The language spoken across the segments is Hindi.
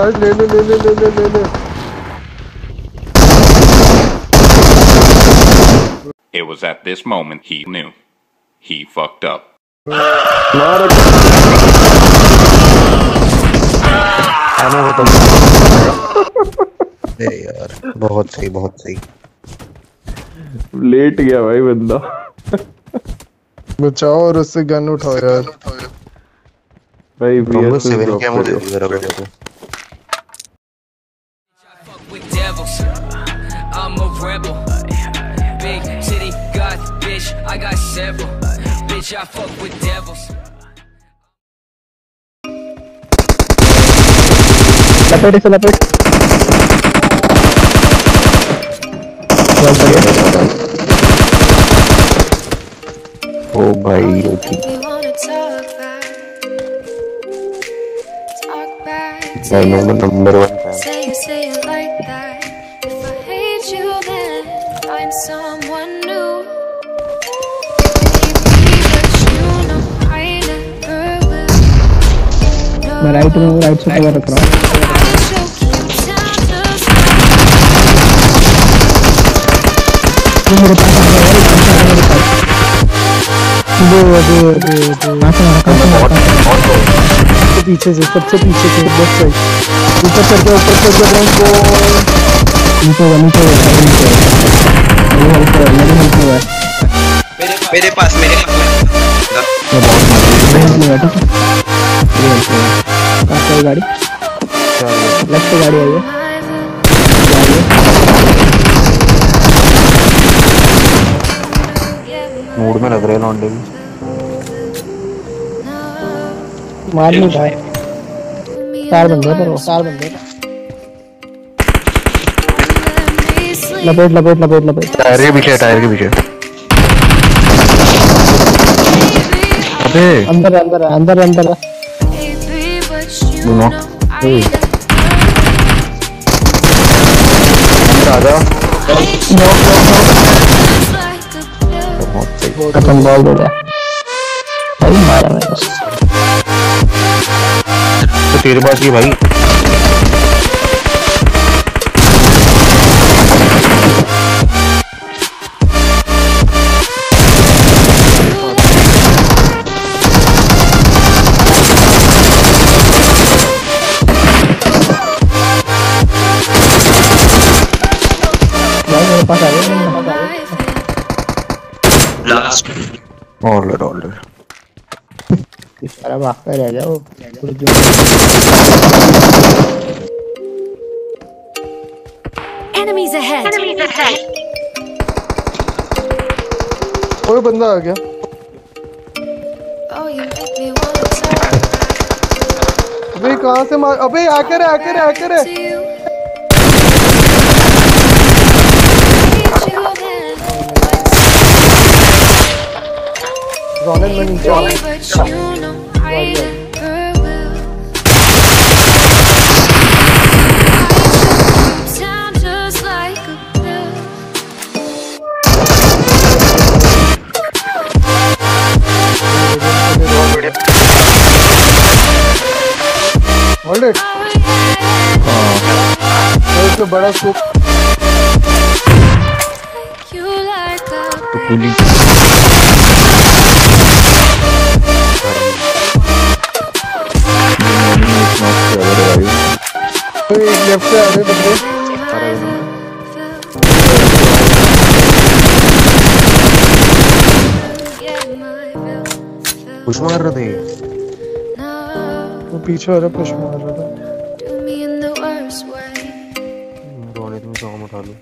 राज ले ले ले ले ले ले ले ले It was at this moment he knew. He fucked up. मार आने को तो अरे यार बहुत सही बहुत सही. लेट गया भाई बंदा. बचाओ और उससे गन उठाओ यार. भाई सेवन क्या मुझे rebel. Big city god, bitch, I got several. Bitch, I fuck with devils. Oh my god. Number one. Say you say it like that. Find someone new. Maybe, but you know I never will. No, मैं राइट में हूँ राइट से कवर रख रहा हूँ I choke you down just वो मेरे पास आ गया भाई पास आ गया मेरे पास वो वो वो वो कहाँ से मारा कहाँ से मारा सबसे पीछे से सबसे पीछे से लेफ़्ट साइड ऊपर चढ़ गया ऊपर चढ़ गया ब्रांच को नीचे हुआ नीचे हुआ सारे नीचे हुआ मेरी हेल्प हुआ मेरी हेल्प हुआ मेरे पास मेरे पास मेरी है मेरी गाड़ी लेफ़्ट गाड़ी आई है मूड में लग रहे हैं लौंडे भी मार नहीं भाई चार बंदे पर वो चार बंदे लपेट लपेट लपेट लपेट। टायर के पीछे टायर के पीछे। अबे। अंदर अंदर अंदर अंदर नो आजा नो खत्म बॉल हो गया। भाई मारा मैंने तो तेरे पास ही भाई। ऑलर ऑलर सारा भागता रह गया वो Enemies ahead. कोई बंदा आ गया अबे कहाँ से मार अबे आकर है आकर है आकर है रॉनल मनी चौक होल्ड इट तो बड़ा स्कोप तो पुलिस। कोई लेफ़्ट से आ रहे बंदे कुछ मार रहे थे वो पीछे आ रहा पुश मार रहा था रोने तुम सॉन्ग उठा लो।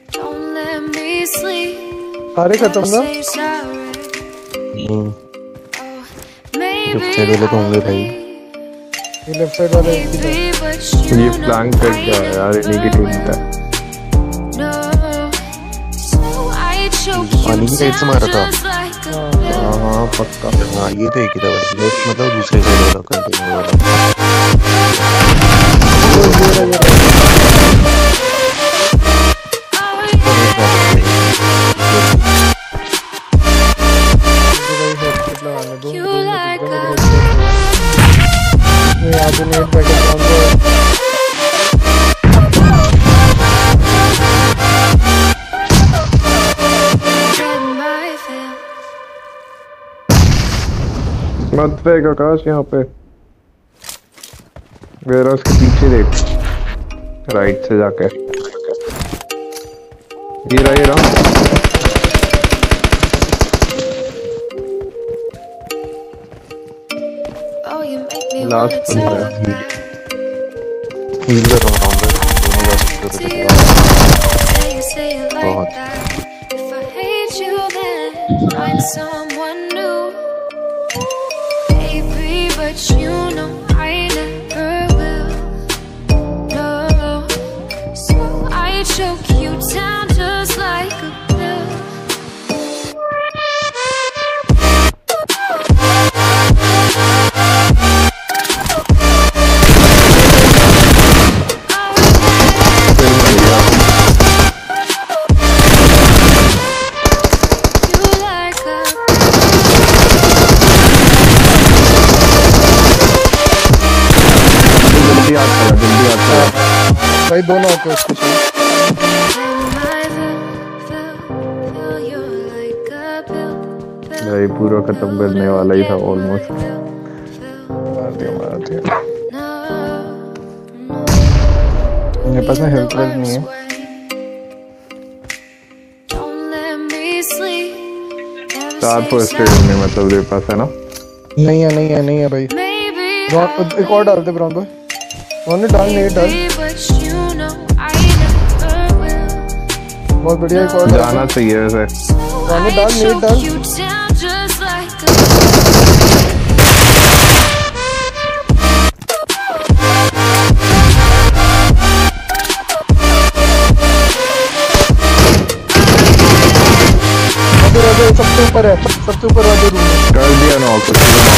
सारे खत्म ना? से तो होंगे भाई। ये लेफ़्ट साइड वाले ये प्लान कर क्या है यार इन्हीं की टीम का पानी की साइड से मारा था। हाँ हाँ पक्का। हाँ ये तो एक ही था बस। लेफ़्ट मतलब दूसरे साइड वाला कंटिन्यू वाला मत फेंक आकाश यहाँ पे। वेयर उसके पीछे देख। राइट से जाके। ये रहा ये रहा। Back हील कर रहा हूँ दोनों जा सकते to touch you. भाई दोनों को भाई पूरा खत्म करने वाला ही था ऑलमोस्ट मार दिया मार दिया मेरे पास में हेल्थ नहीं है। चार फ़र्स्ट एड में मतलब तेरे पास है ना? नहीं है नहीं है नहीं है भाई। एक और डालते ब्राउन को उन्होंने डाल नहीं डाल। बहुत बढ़िया एक और जाना चाहिए वैसे। उन्होंने डाल नहीं डाल सबसे ऊपर है सबसे ऊपर राजू। रूम कर दिया किया।